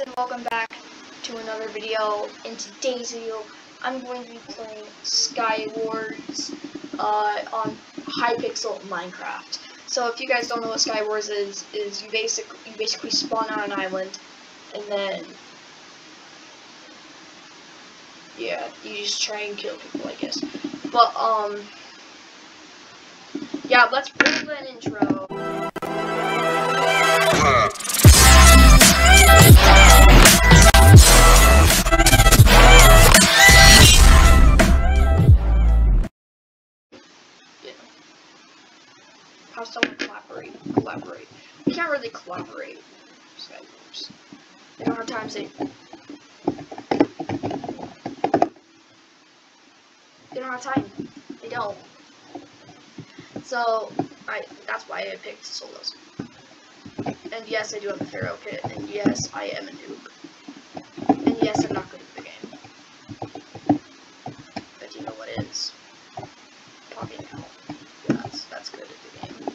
and welcome back to another video. In today's video, I'm going to be playing Skywars uh, on Hypixel Minecraft. So if you guys don't know what Skywars is, is you basically you basically spawn on an island, and then yeah, you just try and kill people, I guess. But um, yeah, let's bring an intro. How someone collaborate? Collaborate. We can't really collaborate. Skywars. They don't have time. They don't have time. They don't. So, I that's why I picked solos. And yes, I do have a Pharaoh kit, and yes, I am a noob. And yes, I'm not good at the game. But you know what is? Talking out. Yeah, that's, that's good at the game.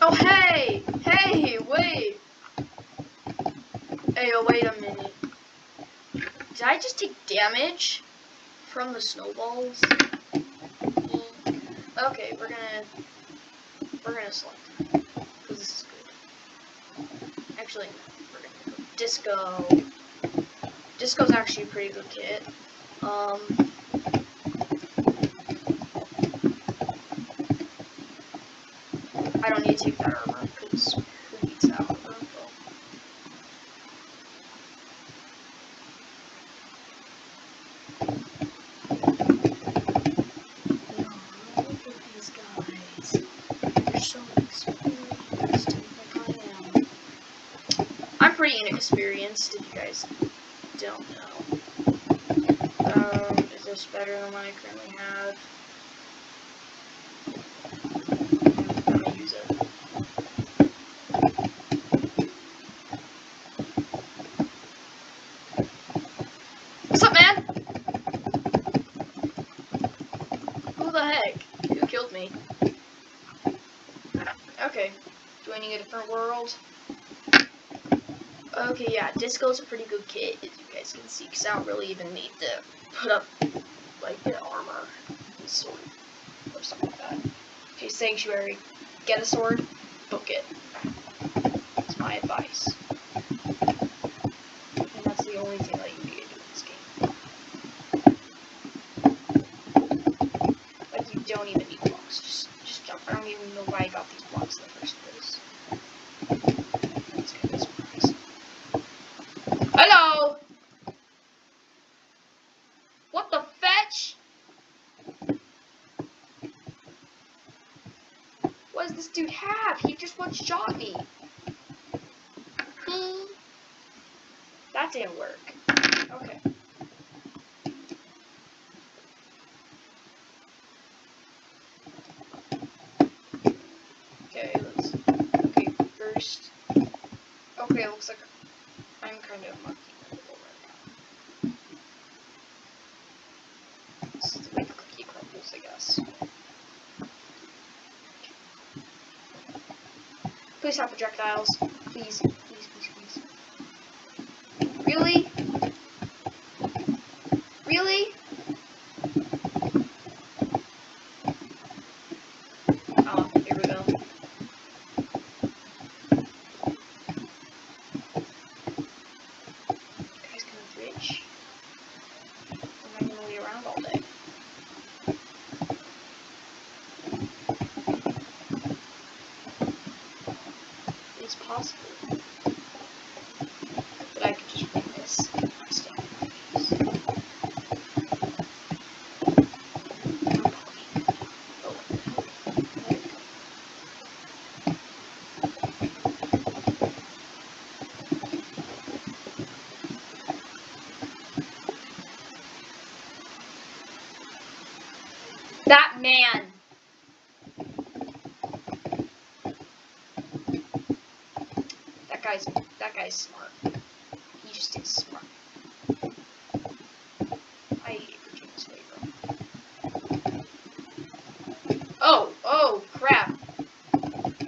Oh, hey! Hey, wait! Hey, oh, wait a minute. Did I just take damage from the snowballs? Mm. Okay, we're gonna we're gonna select because this is good. Actually, no, we're gonna go disco. Disco's actually a pretty good kit. Um, I don't need to take that armor because who needs that armor? Well, No, look at these guys. They're so experienced, like I am. Inexperienced, if you guys don't know. Um, is this better than what I currently have? I'm gonna use. What's up, man? Who the heck? Who killed me? Okay. Joining a different world. Okay, yeah, Disco's a pretty good kit, as you guys can see, because I don't really even need to put up, like, the armor sword, or something like that. Okay, Sanctuary, get a sword, book it. That's my advice. And that's the only thing that you need to do in this game. Like, you don't even need blocks, just, just jump. I don't even know why I got these blocks in the first place. Let's get this prize. Hello! What the fetch? What does this dude have? He just one shot me. Hmm. That didn't work. Okay. Okay, let's. Okay, first. Okay, looks like I'm kind of mucky right now. This is the way the cookie crumbles, I guess. Please have projectiles. Please, please, please, please. Really? Oh, here we go. Guys, can I bridge? Or am I gonna wait around all day? It's possible that I could just bring this instead. Oh, there we go. That man. That guy's that guy's smart. He just is smart. I hate Virginia's flavor. Oh, oh, crap.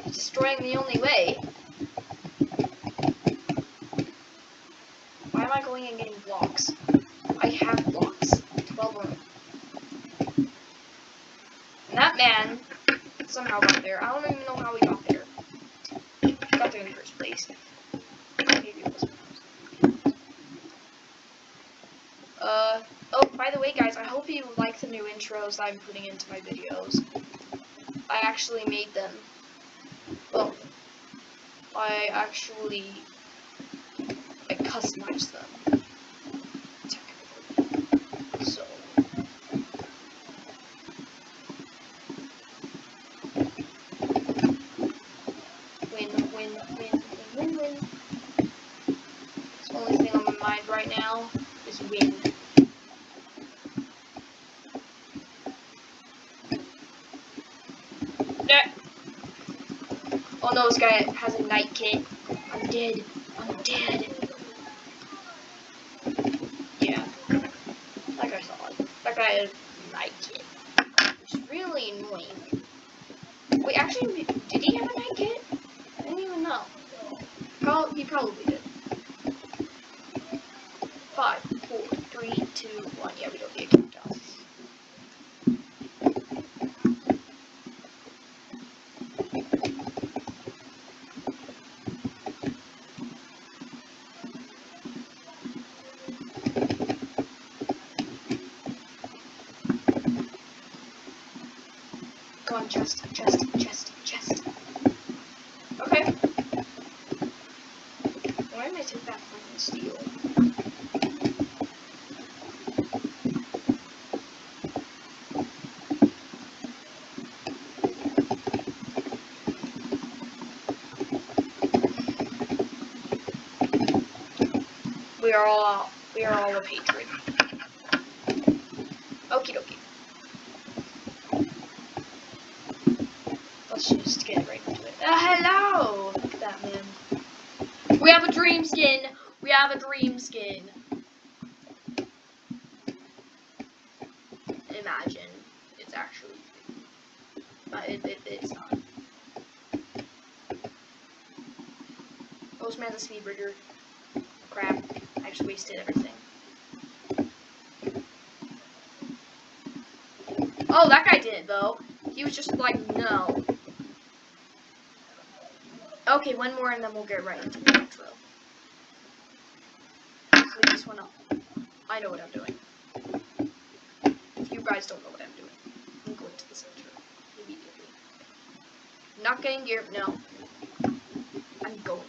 Destroying the only way. Intros I'm putting into my videos. I actually made them. Well, I actually I customized them. Oh no, this guy has a Knight kit. I'm dead. I'm dead. Yeah. Like I thought. That guy a Knight kit. It's really annoying. Wait, actually, did he have a Knight kit? I didn't even know. Prob- he probably on, chest, chest, chest, chest. Okay. Why did I take that from steel? We are all we are all a patriot. Okie dokie. Just get right into it. Uh, hello! Look at that man. We have a dream skin! We have a dream skin! Imagine. It's actually. But it, it, it's not. Postman's a speed bridger. Crap. I just wasted everything. Oh, that guy did, though. He was just like, no. Okay, one more and then we'll get right into the intro. This one up. I know what I'm doing. If you guys don't know what I'm doing, I'm going to this intro immediately. Not getting gear, no. I'm going.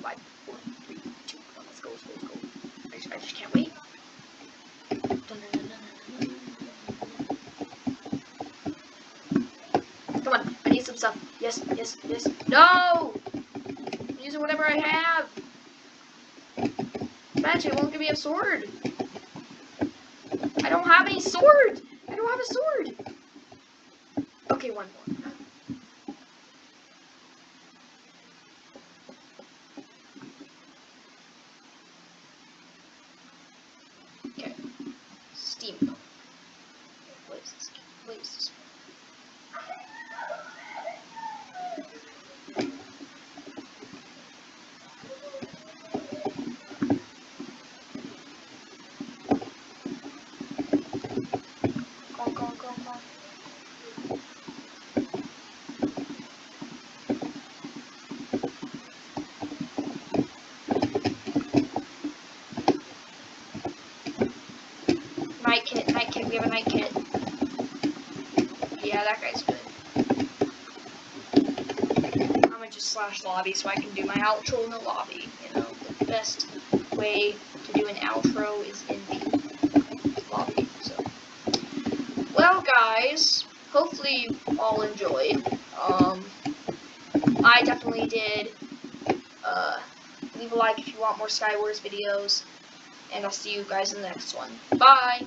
Five, four, three, two, one, let's go, let's go, let's go. I just, I just can't wait. Dun, dun, dun, dun, dun, dun. Come on, I need some stuff. Uh, yes, yes, yes. No! I'm using whatever I have. Match, it won't give me a sword. I don't have any sword. I don't have a sword. Okay, one more. Okay. Steam. What is this? What is this? Go on, go on, go on, go on. Knight kit, Knight kit, we have a Knight kit. Yeah, that guy's good. I'm gonna just slash lobby so I can do my outro in the lobby. You know, the best way to do an outro is in the lobby. So, well, guys, hopefully you all enjoyed. Um, I definitely did. Uh, leave a like if you want more Skywars videos, and I'll see you guys in the next one. Bye.